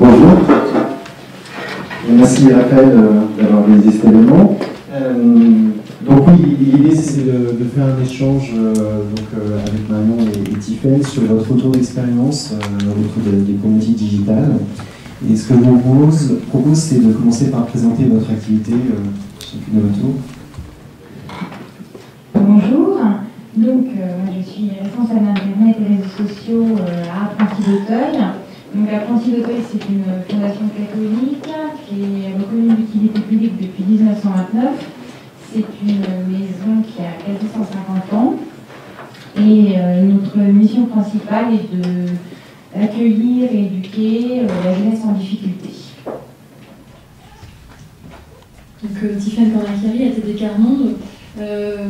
Bonjour. Merci Raphaël euh, d'avoir réalisé cet événement. Euh, donc oui, l'idée c'est de, de faire un échange euh, donc, euh, avec Marion et, et sur votre retour d'expérience, euh, retour de- des communautés digitales. Et ce que je vous propose, propose, c'est de commencer par présenter votre activité, euh, chacune de votre tour. Bonjour, donc euh, moi, je suis responsable internet et réseaux sociaux euh, à Apprenti d'Auteuil. Donc Apprenti d'Auteuil c'est une fondation catholique qui est reconnue d'utilité publique depuis 1929. C'est une maison qui a quasi 150 ans et euh, notre mission principale est d'accueillir et éduquer euh, la jeunesse en difficulté. Donc euh, Tiffany ATD Carmonde. Euh,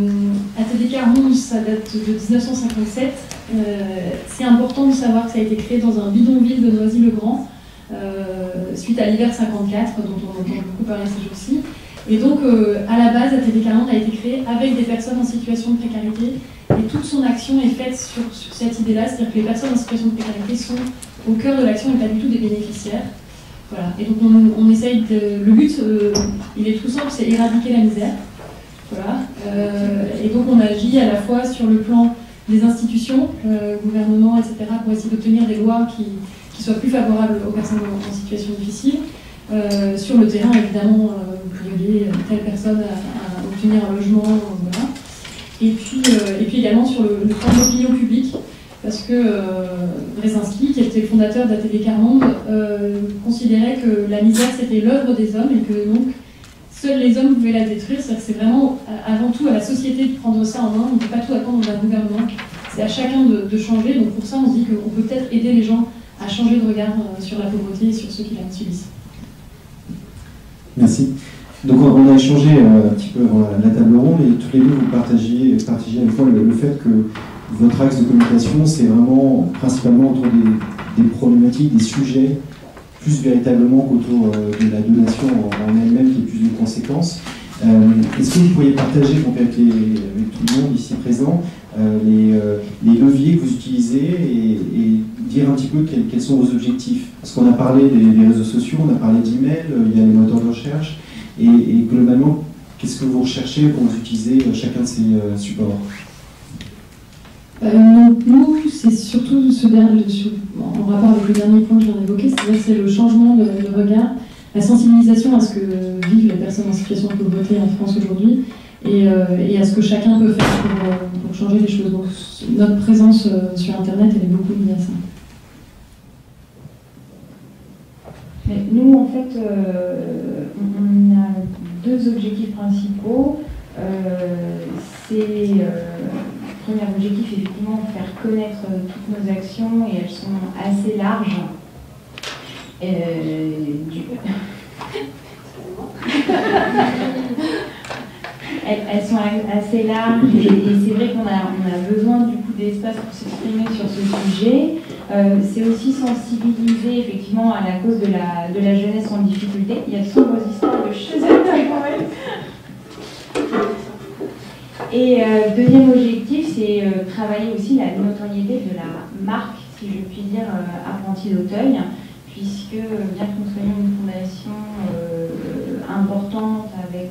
ATD Carmonde, ça date de 1957. Euh, c'est important de savoir que ça a été créé dans un bidonville de Noisy-le-Grand, euh, suite à l'hiver 54, dont on entend beaucoup parler ces jours-ci. Et donc, euh, à la base, ATD Carmonde a été créé avec des personnes en situation de précarité. Et toute son action est faite sur, cette idée-là, c'est-à-dire que les personnes en situation de précarité sont au cœur de l'action et pas du tout des bénéficiaires. Voilà. Et donc on, essaye de. Le but, il est tout simple, c'est éradiquer la misère. Voilà. Et donc on agit à la fois sur le plan des institutions, euh, gouvernement, etc., pour essayer d'obtenir des lois qui, soient plus favorables aux personnes en, situation difficile. Euh, sur le terrain, évidemment, euh, vous pouvez telle personne à, obtenir un logement, voilà. Et puis, et puis également sur le, le plan de l'opinion publique, parce que Brzezinski, qui était le fondateur d'ATV Carmonde, euh, considérait que la misère c'était l'œuvre des hommes et que donc seuls les hommes pouvaient la détruire. C'est vraiment euh, avant tout à la société de prendre ça en main. On ne peut pas tout attendre d'un gouvernement. C'est à chacun de, changer. Donc pour ça, on se dit qu'on peut peut-être aider les gens à changer de regard euh, sur la pauvreté et sur ceux qui la subissent. Merci. Donc on a échangé euh, un petit peu avant la, table ronde et tous les deux vous partagiez, partagez avec moi le, fait que votre axe de communication c'est vraiment principalement autour des problématiques, des sujets, plus véritablement qu'autour euh, de la donation en, elle-même qui est plus une conséquence. Euh, Est-ce que vous pourriez partager donc, avec, avec tout le monde ici présent euh, les, leviers que vous utilisez et, dire un petit peu quels, sont vos objectifs? Parce qu'on a parlé des, réseaux sociaux, on a parlé d'email, il y a les moteurs de recherche, et, et globalement, qu'est-ce que vous recherchez pour vous utiliser euh, chacun de ces supports? Euh, non, nous, c'est surtout ce dernier, en rapport avec le dernier point que viens d'évoquer, c'est-à-dire c'est le changement de, regard, la sensibilisation à ce que vivent les personnes en situation de pauvreté en France aujourd'hui et, euh, à ce que chacun peut faire pour, euh, changer les choses. Donc notre présence euh, sur Internet, elle est beaucoup liée à ça. Nous, en fait, on a deux objectifs principaux. C'est premier objectif, effectivement, faire connaître euh, toutes nos actions et elles sont assez larges. Euh, elles, sont assez larges et, c'est vrai qu'on a, besoin du coup d'espace pour s'exprimer sur ce sujet. Euh, c'est aussi sensibiliser effectivement à la cause de la, jeunesse en difficulté. Il y a de sombres histoires de chez Et deuxième objectif, c'est euh, travailler aussi la notoriété de la marque, si je puis dire, euh, Apprenti d'Auteuil, puisque euh, bien que nous soyons une fondation importante avec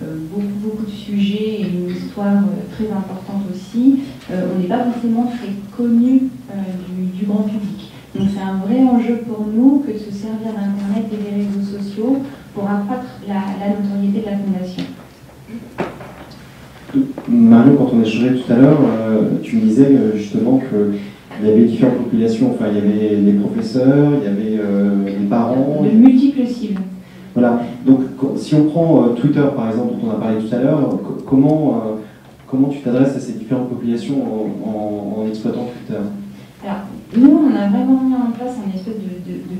beaucoup, beaucoup de sujets et une histoire très importante aussi, on n'est pas forcément très connu du, grand public. Donc c'est un vrai enjeu pour nous que de se servir d'Internet et des réseaux sociaux pour accroître la notoriété de la fondation. Marion, quand on échangeait tout à l'heure, euh, tu me disais euh, justement qu'il y avait différentes populations, enfin il y avait les professeurs, il y avait euh, les parents. De multiples cibles. Voilà. Donc si on prend euh, Twitter par exemple, dont on a parlé tout à l'heure, co- comment, euh, comment tu t'adresses à ces différentes populations en, en- en exploitant Twitter? Nous, on a vraiment mis en place un espèce de,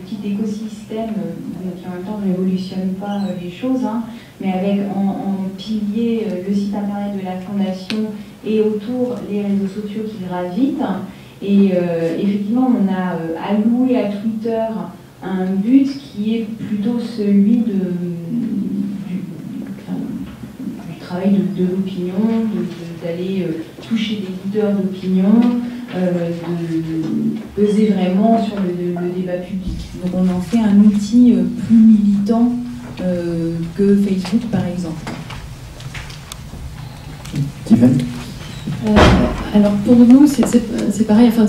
petit écosystème euh, qui en même temps ne révolutionne pas euh, les choses, hein, mais avec en, pilier euh, le site internet de la fondation et autour les réseaux sociaux qui gravitent. Et euh, effectivement, on a euh, alloué à Twitter un but qui est plutôt celui du, du travail de, l'opinion, d'aller toucher des leaders d'opinion, de peser vraiment sur le, débat public. Donc on en fait un outil plus militant que Facebook par exemple. alors pour nous, c'est pareil. Enfin,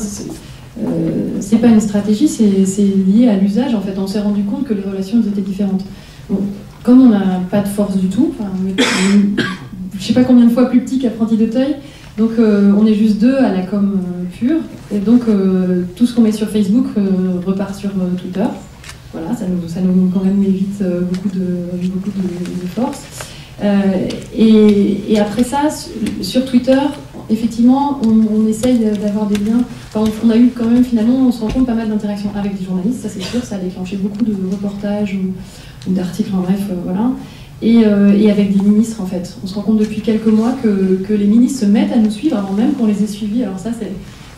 euh, c'est pas une stratégie, c'est lié à l'usage. En fait, on s'est rendu compte que les relations étaient différentes. comme on n'a pas de force du tout, je sais pas combien de fois plus petit qu'apprenti d'Auteuil, donc euh, on est juste deux à la com euh, pure, et donc tout ce qu'on met sur Facebook repart sur Twitter. Voilà, ça nous, ça nous quand même évite beaucoup de, beaucoup de, force. Et, après ça, sur Twitter, effectivement, on, essaye d'avoir des liens. on, a eu quand même, finalement, on se rend compte pas mal d'interactions avec des journalistes, ça c'est sûr, ça a déclenché beaucoup de reportages ou, d'articles, en bref, euh, Euh, et, avec des ministres, en fait. On se rend compte depuis quelques mois que, les ministres se mettent à nous suivre avant même qu'on les ait suivis. Alors ça,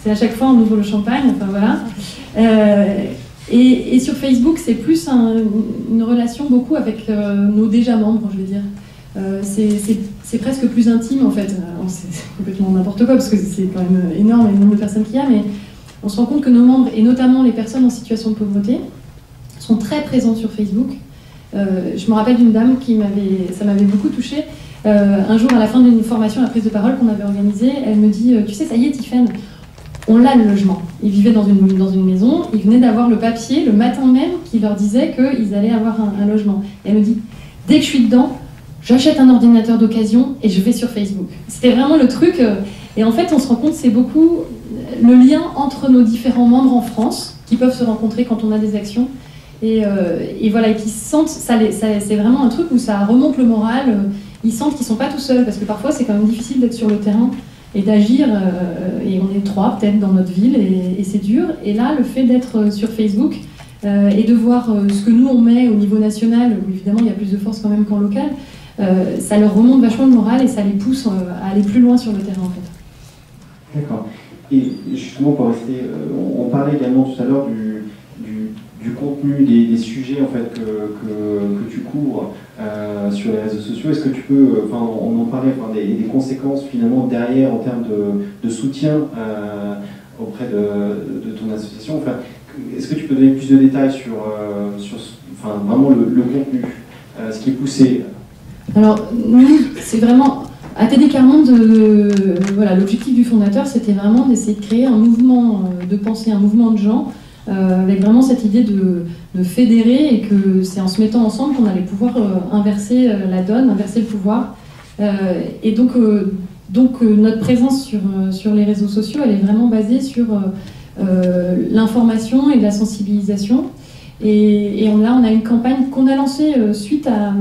c'est à chaque fois on ouvre le champagne, enfin voilà. Euh, et, sur Facebook, c'est plus une relation beaucoup avec nos déjà membres, je veux dire. Euh, c'est presque plus intime en fait. C'est complètement n'importe quoi parce que c'est quand même énorme le nombre de personnes qu'il y a, mais on se rend compte que nos membres, et notamment les personnes en situation de pauvreté, sont très présents sur Facebook. Euh, je me rappelle d'une dame qui m'avait, ça m'avait beaucoup touchée. Euh, un jour, à la fin d'une formation à prise de parole qu'on avait organisée, elle me dit Tu sais, ça y est, Tiffen, on l'a le logement. Ils vivaient dans une, dans une maison, ils venaient d'avoir le papier le matin même qui leur disait qu'ils allaient avoir un, logement. Elle me dit Dès que je suis dedans, j'achète un ordinateur d'occasion et je vais sur Facebook. C'était vraiment le truc. Euh, et en fait, on se rend compte, c'est beaucoup le lien entre nos différents membres en France qui peuvent se rencontrer quand on a des actions. Et, euh, voilà, et qui sentent, ça, c'est vraiment un truc où ça remonte le moral. Euh, ils sentent qu'ils ne sont pas tout seuls, parce que parfois c'est quand même difficile d'être sur le terrain et d'agir. et on est trois peut-être dans notre ville, et, et c'est dur. Et là, le fait d'être sur Facebook et de voir ce que nous on met au niveau national, où évidemment il y a plus de force quand même qu'en local, euh, ça leur remonte vachement le moral et ça les pousse euh, à aller plus loin sur le terrain en fait. D'accord. Et justement, pour rester, euh, on, parlait également tout à l'heure du, du, contenu, des, sujets en fait, que, que, tu couvres sur les réseaux sociaux. Est-ce que tu peux, enfin, on en parlait, enfin, des, conséquences finalement derrière en termes de, soutien auprès de, de, ton association? Enfin, est-ce que tu peux donner plus de détails sur, sur enfin, vraiment le, contenu, ce qui est poussé? Alors, nous, c'est vraiment. ATD Carmonde, euh, voilà, l'objectif du fondateur, c'était vraiment d'essayer de créer un mouvement euh, de pensée, un mouvement de gens, euh, avec vraiment cette idée de, fédérer et que c'est en se mettant ensemble qu'on allait pouvoir inverser la donne, inverser le pouvoir. et donc, donc notre présence sur, sur les réseaux sociaux, elle est vraiment basée sur l'information et la sensibilisation. Et là, on a une campagne qu'on a lancée suite à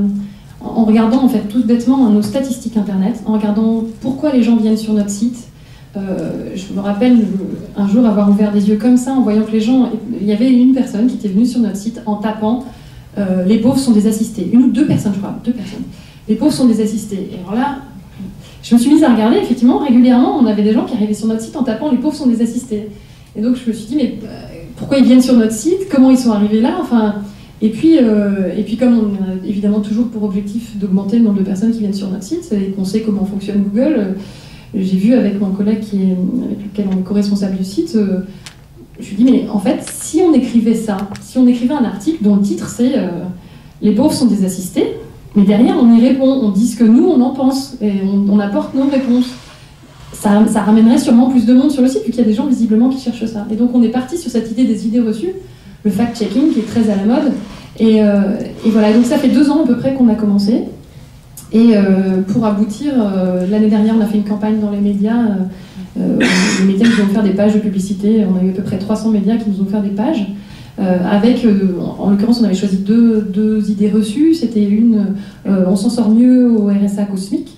en regardant en fait tout bêtement nos statistiques internet, en regardant pourquoi les gens viennent sur notre site. Euh, je me rappelle un jour avoir ouvert des yeux comme ça en voyant que les gens. Il y avait une personne qui était venue sur notre site en tapant euh, Les pauvres sont des assistés. Une ou deux personnes, je crois, deux personnes. Les pauvres sont des assistés. Et alors là, je me suis mise à regarder, effectivement, régulièrement, on avait des gens qui arrivaient sur notre site en tapant Les pauvres sont des assistés. Et donc je me suis dit, mais euh, pourquoi ils viennent sur notre site? Comment ils sont arrivés là? Enfin, et puis, et puis comme on a évidemment toujours pour objectif d'augmenter le nombre de personnes qui viennent sur notre site et qu'on sait comment fonctionne Google, j'ai vu avec mon collègue qui est, avec lequel on est co-responsable du site, euh, je lui ai dit, mais en fait, si on écrivait ça, si on écrivait un article dont le titre c'est Les pauvres sont des assistés, mais derrière on y répond, on dit ce que nous on en pense, et on, apporte nos réponses. Ça, ça, ramènerait sûrement plus de monde sur le site, puisqu'il y a des gens visiblement qui cherchent ça. Et donc on est parti sur cette idée des idées reçues, le fact-checking qui est très à la mode. Euh, et, voilà, donc ça fait deux ans à peu près qu'on a commencé. Et euh, pour aboutir, euh, l'année dernière, on a fait une campagne dans les médias. les médias nous ont offert des pages de publicité. On a eu à peu près 300 médias qui nous ont offert des pages. avec, en, l'occurrence, on avait choisi deux, deux idées reçues. C'était une, on s'en sort mieux au RSA cosmique.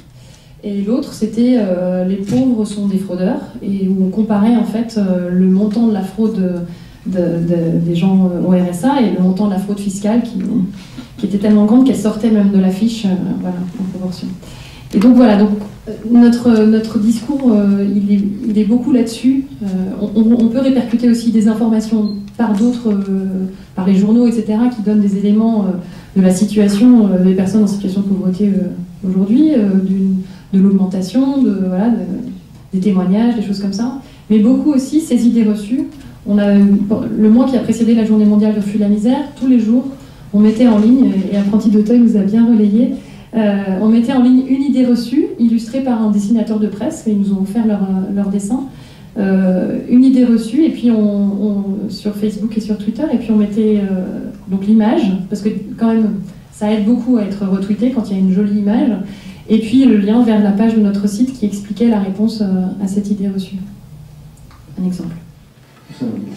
Et l'autre, c'était les pauvres sont des fraudeurs, et où on comparait en fait le montant de la fraude des gens au RSA et le montant de la fraude fiscale qui, était tellement grande qu'elle sortait même de l'affiche euh, voilà, en proportion. Et donc voilà, donc, euh, notre, notre discours, euh, il, est, il, est, beaucoup là-dessus. on, peut répercuter aussi des informations par d'autres, par les journaux, etc., qui donnent des éléments de la situation des personnes en situation de pauvreté aujourd'hui, de l'augmentation, de, voilà, des témoignages, des choses comme ça. Mais beaucoup aussi ces idées reçues. On a, le mois qui a précédé la journée mondiale de Refus la misère, tous les jours, on mettait en ligne, et Apprenti d'Auteuil nous a bien relayé, euh, on mettait en ligne une idée reçue, illustrée par un dessinateur de presse, ils nous ont offert leur, leur dessin. Euh, une idée reçue, et puis on, sur Facebook et sur Twitter, et puis on mettait euh, donc l'image, parce que quand même ça aide beaucoup à être retweeté quand il y a une jolie image, et puis le lien vers la page de notre site qui expliquait la réponse à cette idée reçue. Un exemple.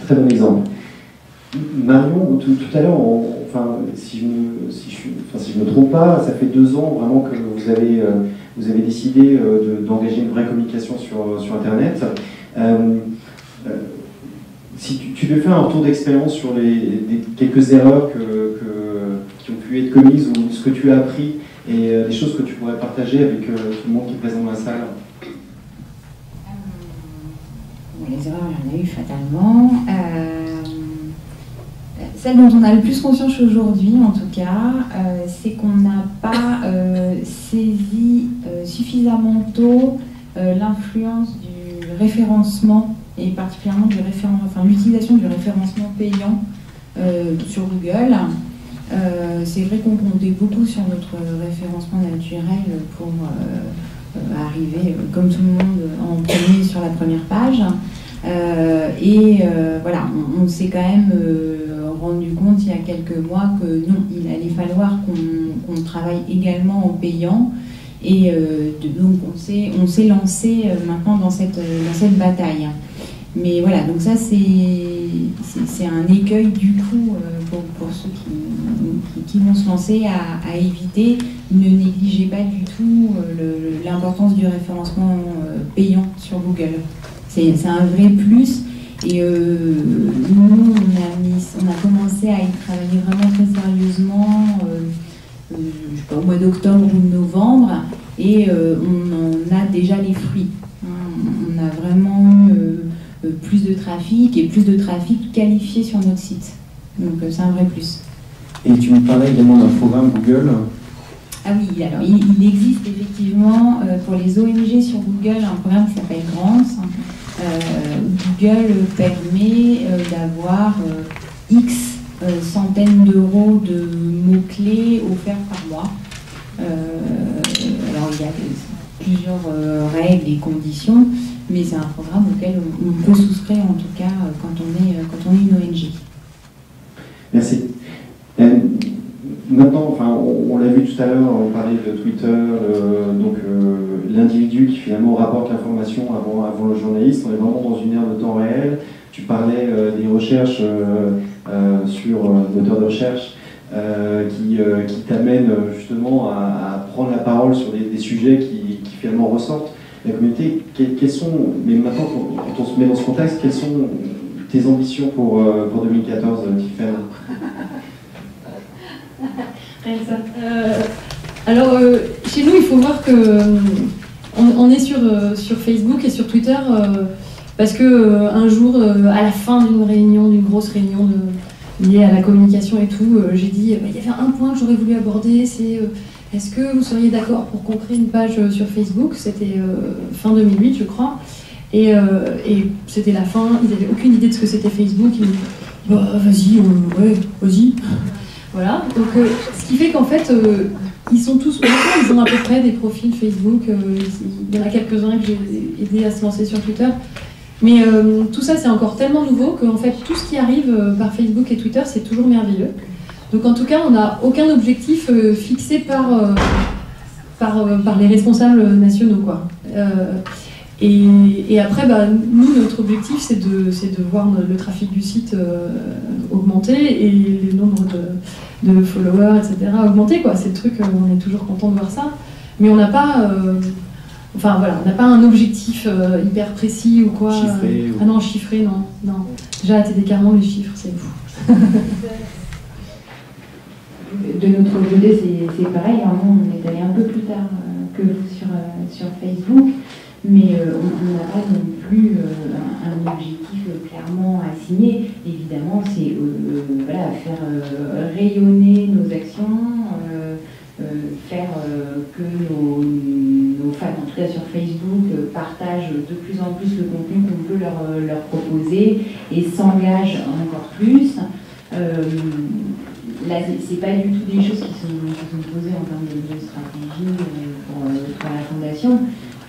Très bon exemple. Marion, tout, à l'heure, enfin, si je ne si me trompe pas, ça fait deux ans vraiment que vous avez, euh, vous avez décidé euh, d'engager une vraie communication sur, sur Internet. Euh, si tu, devais faire un retour d'expérience sur les, quelques erreurs que, qui ont pu être commises ou ce que tu as appris et les choses que tu pourrais partager avec tout le monde qui est présent dans la salle? Les erreurs, il y en a eu fatalement. Celle dont on a le plus conscience aujourd'hui, en tout cas, euh, c'est qu'on n'a pas euh, saisi euh, suffisamment tôt l'influence du référencement et particulièrement du enfin, l'utilisation du référencement payant sur Google. c'est vrai qu'on comptait beaucoup sur notre référencement naturel pour arriver, comme tout le monde, en premier sur la première page. Et voilà, on s'est quand même rendu compte il y a quelques mois que non, il allait falloir qu'on travaille également en payant. Et euh, donc on s'est, lancé euh, maintenant dans cette, bataille. Mais voilà, donc ça c'est, un écueil du coup euh, pour, ceux qui, vont se lancer à, éviter. Ne négligez pas du tout l'importance du référencement payant sur Google. C'est, un vrai plus et euh, nous, on a, on a commencé à y travailler vraiment très sérieusement, euh, euh, je sais pas, au mois d'octobre ou de novembre, et on en a déjà les fruits. On a vraiment plus de trafic et plus de trafic qualifié sur notre site. Donc c'est un vrai plus. Et tu me parlais également d'un programme Google ah oui, alors il, existe effectivement pour les ONG sur Google un programme qui s'appelle Grants, Google permet euh, d'avoir euh, X centaines d'euros de mots-clés offerts par mois. alors il y a plusieurs règles et conditions, mais c'est un programme auquel on, peut souscrire en tout cas quand on est, quand on est une ONG. Merci. Maintenant, enfin, on, l'a vu tout à l'heure, on parlait de Twitter, donc euh, l'individu qui finalement rapporte l'information avant, avant le journaliste. On est vraiment dans une ère de temps réel. Tu parlais euh, des recherches euh, sur moteurs de recherche qui, qui t'amènent justement à, prendre la parole sur des, sujets qui, finalement ressortent. La communauté, quelles sont, mais maintenant quand on se met dans ce contexte, quelles sont tes ambitions pour, pour 2014, Tiffany? euh, alors, euh, chez nous, il faut voir que euh, on, est sur, Facebook et sur Twitter parce que un jour, à la fin d'une réunion, d'une grosse réunion liée à la communication et tout, j'ai dit bah, il y avait un point que j'aurais voulu aborder, c'est est-ce que vous seriez d'accord pour qu'on crée une page sur Facebook? C'était fin 2008, je crois. Et, c'était la fin, ils n'avaient aucune idée de ce que c'était Facebook. Ils m'ont dit bah, vas-y, ouais, vas-y. Voilà, donc euh, ce qui fait qu'en fait, euh, ils sont tous, ils ont à peu près des profils Facebook, euh, il y en a quelques-uns que j'ai aidé à se lancer sur Twitter. Mais tout ça, c'est encore tellement nouveau qu'en fait, tout ce qui arrive par Facebook et Twitter, c'est toujours merveilleux. Donc en tout cas, on n'a aucun objectif fixé par, par, par, les responsables nationaux. Quoi. Et, après, bah, nous, notre objectif, c'est de, de, voir le trafic du site augmenter et les nombres de, de followers, etc., augmenter. Quoi. C'est le truc, euh, on est toujours content de voir ça. Mais on n'a pas. Euh, enfin voilà, on n'a pas un objectif euh, hyper précis ou quoi. Chiffré Ah non, chiffré, non. non. Déjà, t'es carrément les chiffres, c'est fou. de notre côté, c'est pareil. Hein. on est allé un peu plus tard que vous sur, sur Facebook mais euh, on n'a pas non plus euh, un, objectif clairement assigné. Évidemment, c'est euh, voilà, faire rayonner nos actions, faire que nos, fans tout cas sur Facebook, partagent de plus en plus le contenu qu'on peut leur, leur, proposer et s'engagent encore plus. Là, c'est pas du tout des choses qui sont, posées en termes de, stratégie pour, pour, la fondation,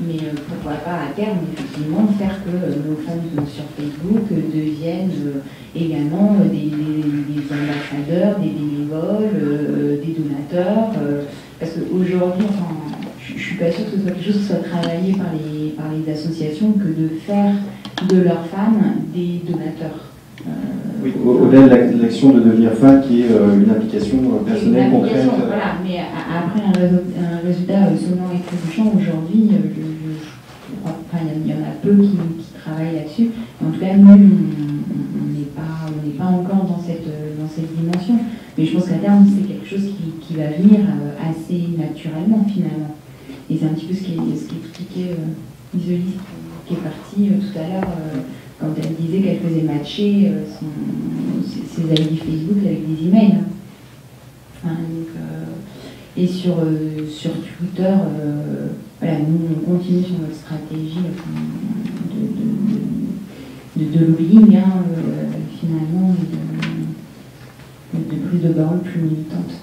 mais pourquoi pas à terme, effectivement, faire que nos fans sur Facebook deviennent également des, ambassadeurs, des bénévoles, des donateurs. parce qu'aujourd'hui, je ne suis pas sûre que ce soit quelque chose qui soit travaillé par les, par les associations que de faire de leurs fans des donateurs. Euh, oui, au-delà de l'action de devenir fan qui est euh, une application euh, personnelle concrète. Voilà, mais après un, un résultat sonnant et trébuchant aujourd'hui, il y en a peu qui, qui travaillent là-dessus. En tout cas, nous, on n'est pas, pas encore dans cette, dans cette dimension. Mais je pense qu'à terme, c'est quelque chose qui, qui, va venir assez naturellement finalement. Et c'est un petit peu ce qu'expliquait ce qu Isolis, qui est partie tout à l'heure elle disait qu'elle faisait matcher euh, ses, amis Facebook avec des emails. Hein, euh, et sur, euh, sur Twitter, voilà, nous on continue sur notre stratégie de, de, de, lobbying, hein, finalement, de, plus de paroles plus militantes.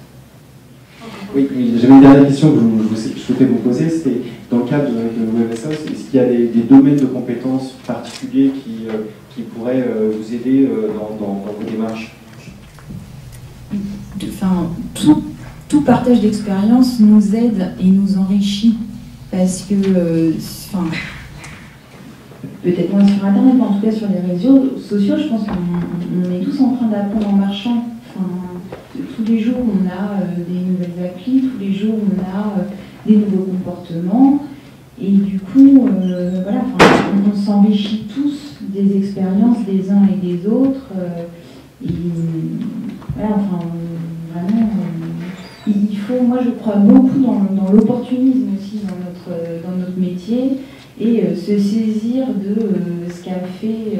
Oui, j'avais une dernière question que je, souhaitais vous poser, c'était dans le cadre de, de est-ce qu'il y a des, domaines de compétences particuliers qui, euh, qui pourraient euh, vous aider euh, dans, dans, vos démarches? Enfin, tout, tout, partage d'expérience nous aide et nous enrichit parce que, enfin, peut-être moins sur Internet, mais en tout cas sur les réseaux sociaux, je pense qu'on est tous en train d'apprendre en marchant. Tous les jours, on a des nouvelles applis, tous les jours, on a des nouveaux comportements. Et du coup, euh, voilà, on, s'enrichit tous des expériences des uns et des autres. Euh, et voilà, enfin, vraiment, euh, il faut, moi je crois beaucoup dans, l'opportunisme aussi dans notre, dans notre métier et se saisir de ce qu'a fait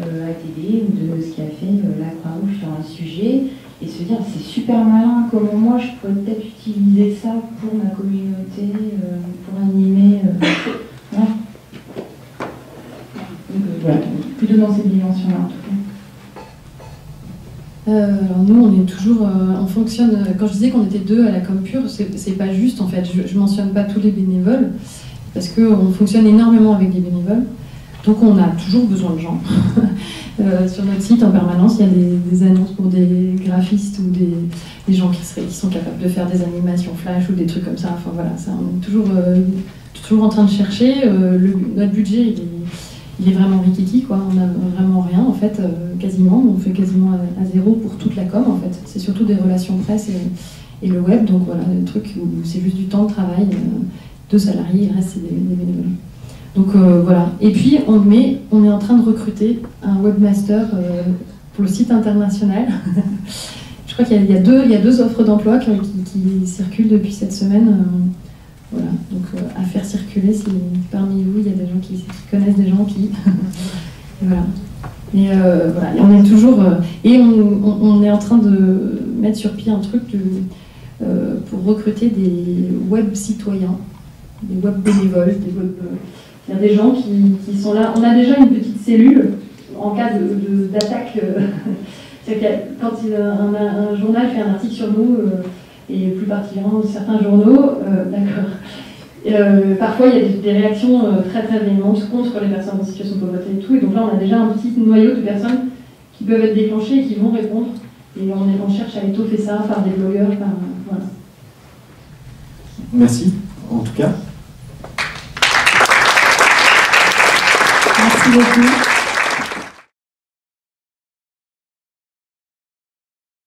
ATD ou de ce qu'a fait la Croix-Rouge sur un sujet et se dire c'est super malin, comment moi je pourrais peut-être utiliser ça pour ma communauté, euh, pour animer. Euh, voilà. Donc euh, voilà, plutôt dans cette dimension-là en tout cas. alors nous, on est toujours, on fonctionne. Quand je disais qu'on était deux à la com pure, c'est pas juste en fait. Je, je mentionne pas tous les bénévoles parce qu'on fonctionne énormément avec des bénévoles. Donc on a toujours besoin de gens. Euh, sur notre site en permanence, il y a des, annonces pour des graphistes ou des, gens qui, sont capables de faire des animations flash ou des trucs comme ça. Enfin voilà, on est toujours, euh, toujours en train de chercher. Euh, notre budget, il est, vraiment rikiki, quoi. On n'a vraiment rien en fait, quasiment. On fait quasiment à, zéro pour toute la com en fait. C'est surtout des relations presse et, le web. Donc voilà, des trucs où c'est juste du temps de travail. deux salariés, le reste des, des bénévoles. Donc euh, voilà. Et puis on, met, on est en train de recruter un webmaster euh, pour le site international. Je crois qu'il y, a deux, offres d'emploi qui, circulent depuis cette semaine. Euh, voilà. Donc à faire circuler si parmi vous il y a des gens qui, connaissent des gens qui. voilà. Et voilà. on est toujours. et on, est en train de mettre sur pied un truc pour recruter des web citoyens, des web bénévoles, des web il y a des gens qui, sont là. On a déjà une petite cellule en cas d'attaque. De, euh, quand un, un, journal fait un article sur nous, euh, et plus particulièrement certains journaux, euh, d'accord. parfois, il y a des, réactions très très véhémentes contre les personnes en situation de pauvreté et tout. Et donc là, on a déjà un petit noyau de personnes qui peuvent être déclenchées et qui vont répondre. Et on, cherche à étoffer ça par des blogueurs, par voilà. Merci, en tout cas. Merci beaucoup.